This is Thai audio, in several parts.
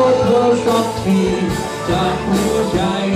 সত্য সত্যি চাকু যাই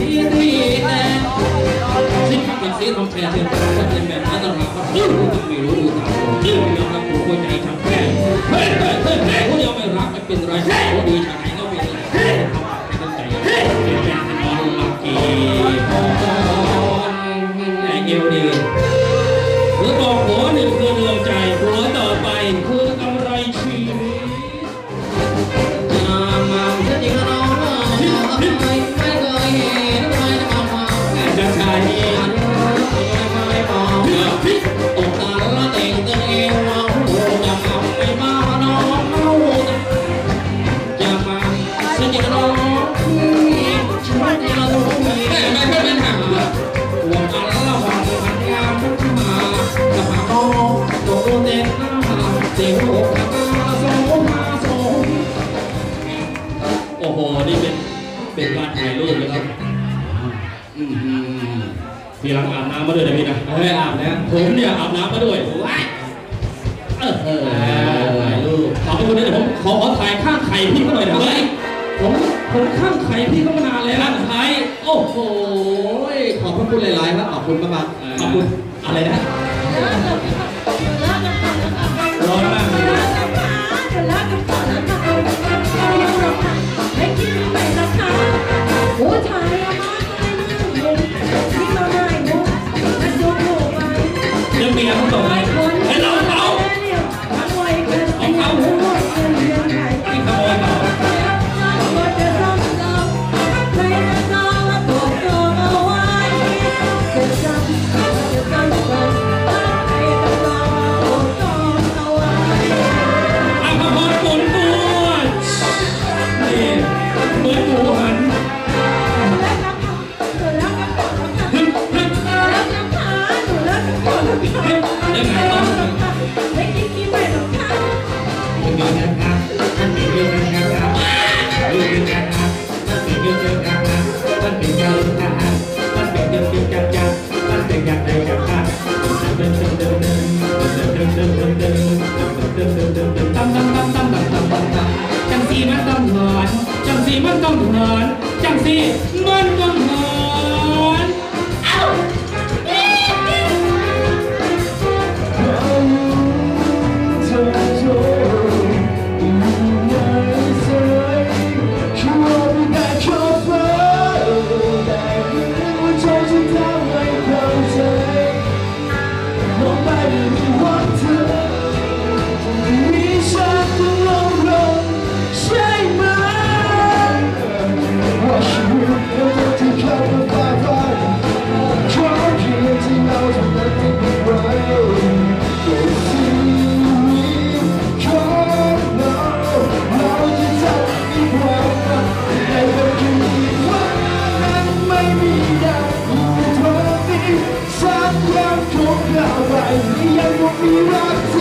ยดีแน่ซึ่งเป็นเสียงของแทนเดิมก็เป็นแบบนั้นตลอดครับที่รู้ต้องไม่รู้ดูตามผมที่ยอมรับผมหัวใจทำแค่เฮ้ยเฮ้ยเฮ้ยคนเดียวไม่รักไม่เป็นไรคนดีชาย โอ้โห นี่เป็นเป็นการถ่ายรูปนะครับพี่รังอาบน้ำมาด้วยนะพี่นะเฮ้ยอาบนะผมเนี่ยอาบน้ำมาด้วยว้ยเออถ่ายรูปขอบคุณนะผมขอถ่ายข้างไข่พี่เขาหน่อยนะเฮ้ยผมผมข้างไข่พี่ก็มานานแล้วไข่โอ้โหขอบคุณหลายๆครับขอบคุณมากๆขอบคุณอะไรนะ you rock.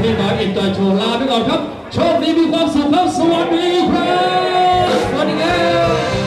เรียบร้อยเอ็นจอยโชว์ลาไปก่อนครับ โชคดีมีความสุขครับ สวัสดีครับ สวัสดีครับ